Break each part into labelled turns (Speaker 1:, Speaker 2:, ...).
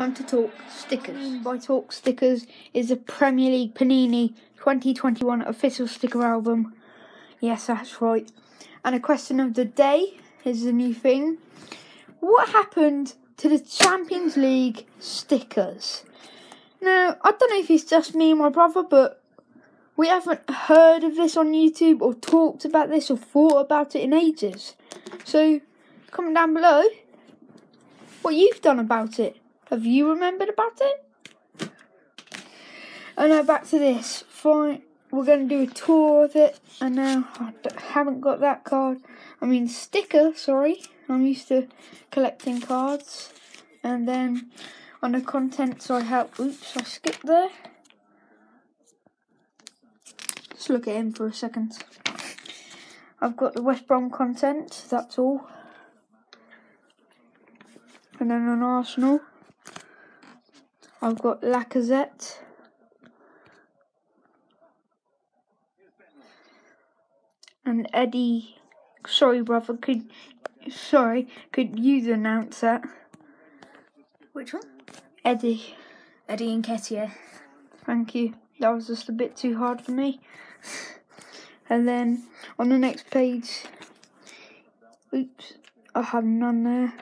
Speaker 1: time to talk stickers. Mm, By talk stickers is a Premier League Panini 2021 official sticker album. Yes, that's right. And a question of the day is a new thing. What happened to the Champions League stickers? Now, I don't know if it's just me and my brother, but we haven't heard of this on YouTube or talked about this or thought about it in ages. So, comment down below what you've done about it. Have you remembered about it? Oh, and now back to this. Fine, we're going to do a tour of it. And now I haven't got that card. I mean, sticker, sorry. I'm used to collecting cards. And then on the contents, I have. Oops, I skipped there. Let's look at him for a second. I've got the West Brom content, that's all. And then on Arsenal, I've got Lacazette. And Eddie, sorry brother, could, sorry, could you announce that?
Speaker 2: Which one?
Speaker 1: Eddie,
Speaker 2: Eddie Nketiah.
Speaker 1: thank you. That was just a bit too hard for me. And then on the next page, oops, I have none there.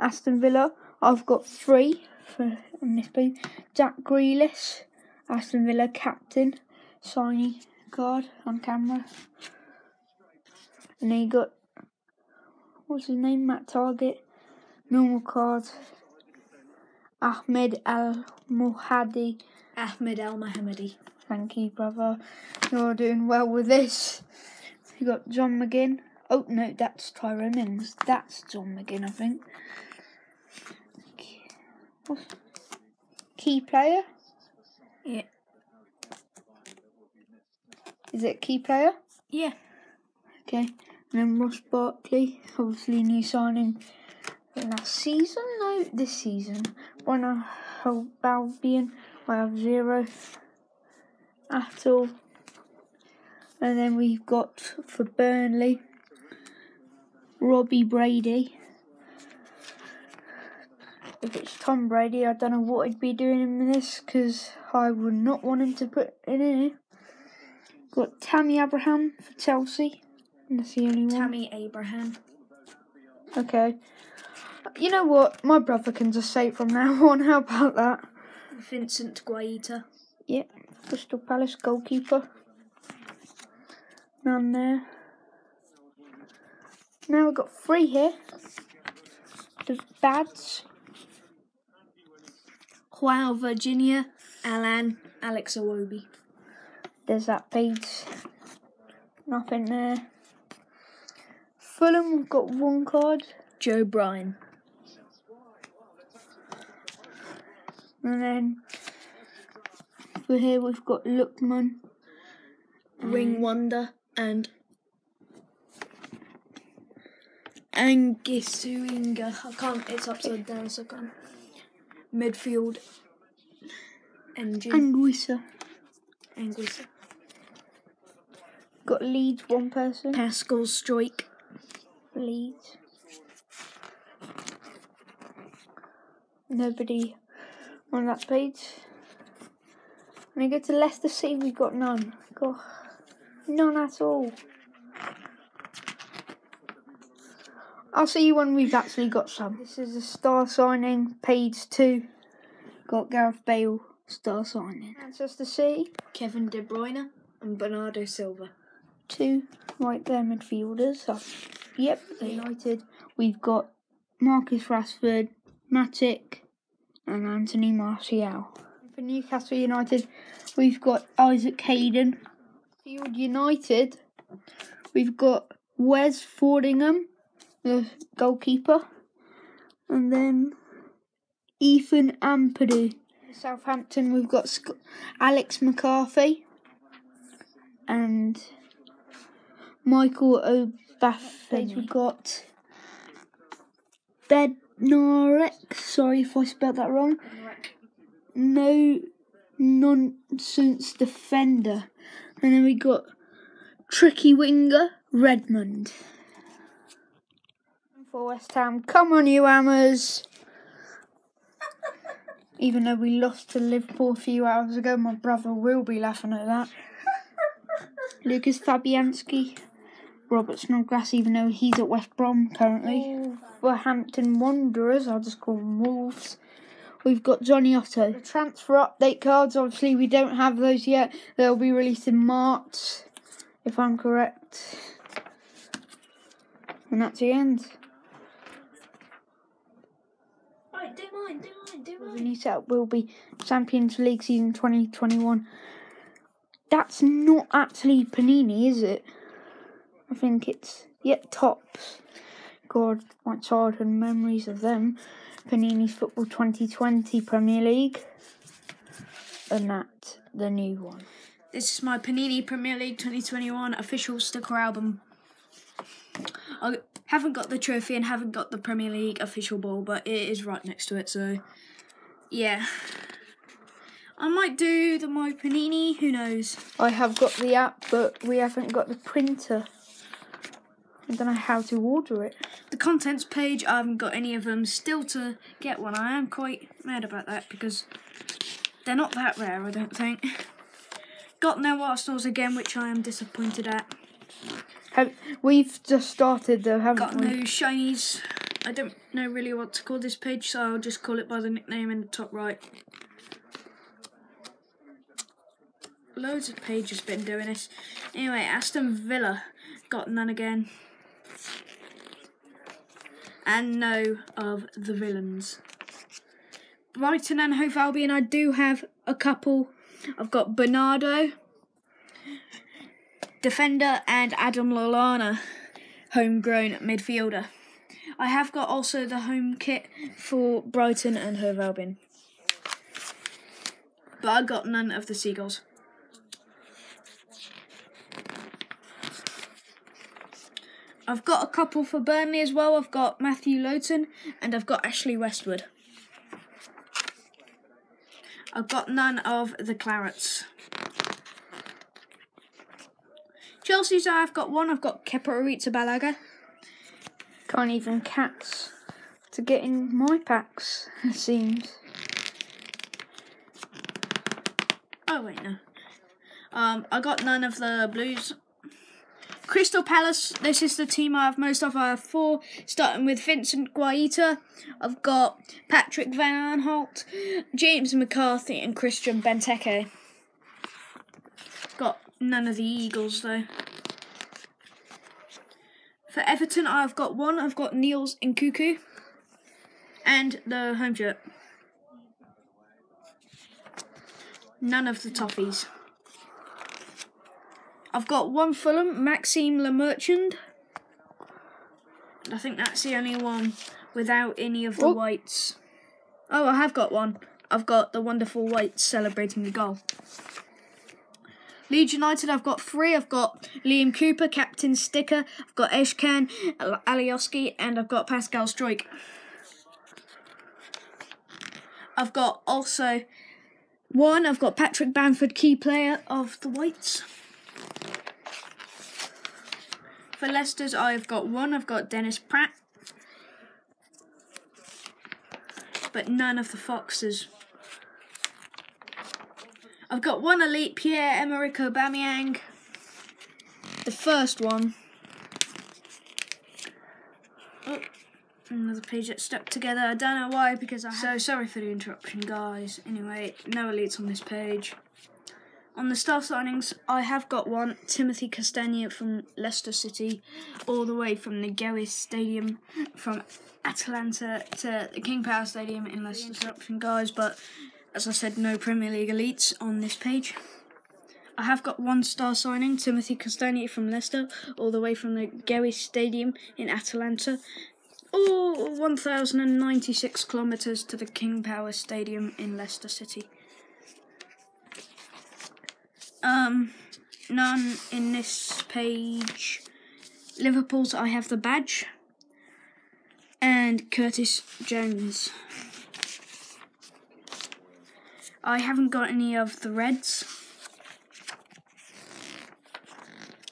Speaker 1: Aston Villa, I've got three for on this page. Jack Grealish, Aston Villa captain, shiny card on camera. And then you got what's his name? Matt Targett, normal card. Ahmed Al Mohadi.
Speaker 2: Ahmed Al Mohammadi.
Speaker 1: Thank you, brother. You're doing well with this. You got John McGinn. Oh no, that's Tyrone Mings. That's John McGinn, I think. What's- Key player?
Speaker 2: Yeah.
Speaker 1: Is it key player?
Speaker 2: Yeah.
Speaker 1: Okay. And then Ross Barkley, obviously new signing last season. No, this season. Brian Albion, I have zero at all. And then we've got for Burnley, Robbie Brady. If it's Tom Brady, I don't know what he'd be doing in this because I would not want him to put it in here. Got Tammy Abraham for Chelsea. That's the only one.
Speaker 2: Tammy Abraham.
Speaker 1: Okay. You know what? My brother can just say it from now on. How about that?
Speaker 2: Vincent Guaita.
Speaker 1: Yep. Crystal Palace goalkeeper. None there. Now we've got three here. The Bads.
Speaker 2: Wow, Virginia. Alan. Alex Iwobi.
Speaker 1: There's that page. Nothing there. Fulham, we've got one card.
Speaker 2: Joe Bryan.
Speaker 1: And then for here we've got Lookman.
Speaker 2: Ring Wonder. And Angisuinga. I can't, it's upside down, so I can't. Midfield. Engine.
Speaker 1: Anguissa.
Speaker 2: Anguissa.
Speaker 1: Got Leeds, one person.
Speaker 2: Pascal Struijk.
Speaker 1: Leeds. Nobody on that page. When I go to Leicester City, we've got none. Got none at all. I'll see you when we've actually got some. This is a star signing, page two. Got Gareth Bale, star signing. Manchester City,
Speaker 2: Kevin De Bruyne. And Bernardo Silva.
Speaker 1: two right there midfielders. Uh, yep, United. We've got Marcus Rashford, Matic, and Anthony Martial. For Newcastle United, we've got Isaac Hayden. Field United, we've got Wes Foderingham, the goalkeeper, and then Ethan Ampadu. Southampton, we've got Alex McCarthy and Michael Obafemi. We've got Bednarek. Sorry if I spelled that wrong. No nonsense defender. And then we got tricky winger Redmond. For West Ham, come on, you Hammers! Even though we lost to Liverpool a few hours ago, my brother will be laughing at that. Lucas Fabianski, Robert Snodgrass, even though he's at West Brom currently. Wolverhampton Wanderers, I'll just call them Wolves. We've got Jonny Otto. Transfer update cards, obviously, we don't have those yet. They'll be released in March, if I'm correct. And that's the end.
Speaker 2: Right, do mine, do do
Speaker 1: The new setup will be Champions League season 2021. That's not actually Panini, is it? I think it's yet Topps. God, my childhood memories of them. Panini Football 2020 Premier League. And that, the new one.
Speaker 2: This is my Panini Premier League 2021 official sticker album. I haven't got the trophy and haven't got the Premier League official ball, but it is right next to it, so yeah. I might do the My Panini, who knows?
Speaker 1: I have got the app, but we haven't got the printer. I don't know how to order it.
Speaker 2: The contents page, I haven't got any of them still to get one. I am quite mad about that because they're not that rare, I don't think. Got no Arsenals again, which I am disappointed at.
Speaker 1: Have, we've just started though, haven't
Speaker 2: Got
Speaker 1: we?
Speaker 2: no shinies. I don't know really what to call this page, so I'll just call it by the nickname in the top right. Loads of pages been doing this. Anyway, Aston Villa got none again. And no of the villains. Brighton and Hove Albion, I do have a couple. I've got Bernardo, defender, and Adam Lallana, homegrown midfielder. I have got also the home kit for Brighton and Hove Albion. But I got none of the Seagulls. I've got a couple for Burnley as well. I've got Matthew Lowton and I've got Ashley Westwood. I've got none of the Clarets. Chelsea's I've got one. I've got Kepa Arrizabalaga.
Speaker 1: Can't even cats to get in my packs, it seems.
Speaker 2: Oh wait, no. Um, I got none of the Blues. Crystal Palace. This is the team I have most of. I have four, starting with Vincent Guaita. I've got Patrick Van Aanholt, James McCarthy, and Christian Benteke. None of the Eagles though. For Everton, I've got one. I've got Niels Nkounkou and the home shirt. None of the toffees. I've got one Fulham, Maxime Le Lemerchand. I think that's the only one without any of the
Speaker 1: Oh.
Speaker 2: whites. Oh, I have got one. I've got the wonderful whites celebrating the goal. Leeds United, I've got three. I've got Liam Cooper, captain sticker. I've got Eshkan, Al- Alioski, and I've got Pascal Struijk. I've got also one. I've got Patrick Bamford, key player of the Whites. For Leicester's, I've got one. I've got Dennis Praet. But none of the Foxes. I've got one elite Pierre Emerick Aubameyang. The first one. Oh, another page that's stuck together. I don't know why because I. So sorry for the interruption, guys. Anyway, no elites on this page. On the star signings, I have got one Timothy Castagne from Leicester City, all the way from the Gewiss Stadium, from Atalanta to the King Power Stadium in Leicester. Interruption, guys, but as I said, no Premier League elites on this page. I have got one star signing, Timothy Castagne from Leicester, all the way from the Gary Stadium in Atalanta. All 1,096 kilometres to the King Power Stadium in Leicester City. Um, none in this page. Liverpool's I have the badge. And Curtis Jones. I haven't got any of the Reds.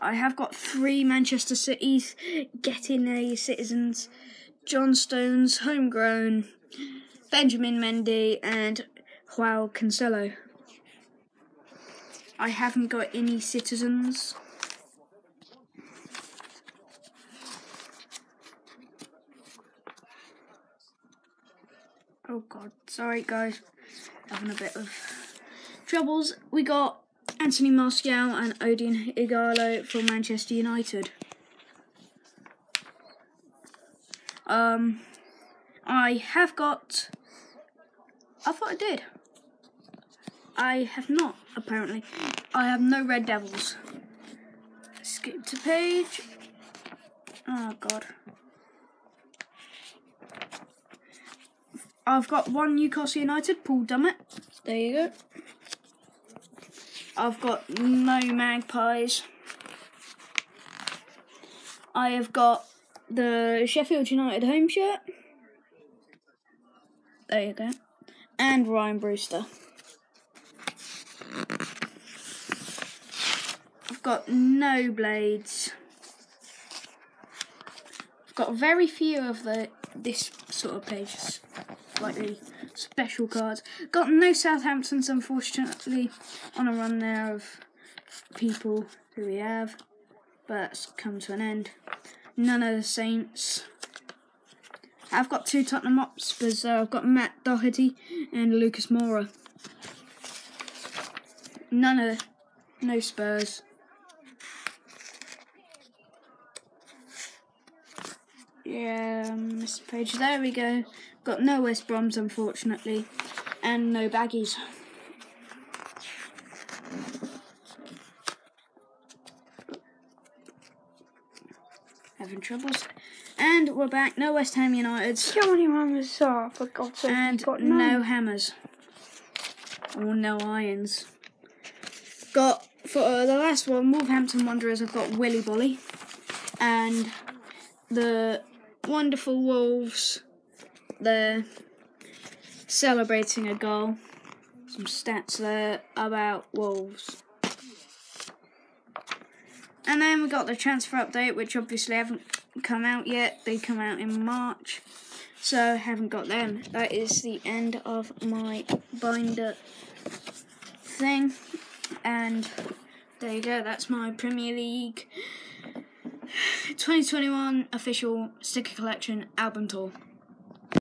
Speaker 2: I have got three Manchester Cities getting a citizens. John Stones, homegrown, Benjamin Mendy, and Joao Cancelo. I haven't got any citizens. Oh god, sorry guys, having a bit of troubles. We got Anthony Martial and Odion Ighalo from Manchester United. Um, I have got. I thought I did. I have not, apparently. I have no Red Devils. Skip to page. Oh, God. I've got one Newcastle United, Paul Dummett. There you go. I've got no Magpies. I have got the Sheffield United home shirt. There you go. And Ryan Brewster. I've got no blades. I've got very few of the this sort of pages, the special cards. Got no Southamptons, unfortunately, on a run there of people who we have, but it's come to an end. None of the Saints. I've got two Tottenham Hotspurs. Uh, I've got Matt Doherty and Lucas Moura. None of, no Spurs. Yeah, Mr. Page. There we go. Got no West Broms, unfortunately, and no baggies. Having troubles. And we're back. No West Ham United.
Speaker 1: How many hammers are, for God's sake?
Speaker 2: And
Speaker 1: got
Speaker 2: no hammers. Or no irons. Got, for uh, the last one, Wolverhampton Wanderers, I've got Willy Boly. And the wonderful Wolves, they're celebrating a goal. Some stats there about Wolves. And then we got the transfer update, which obviously haven't come out yet. They come out in March, so haven't got them. That is the end of my binder thing, and there you go. That's my Premier League 2021 official sticker collection album tour.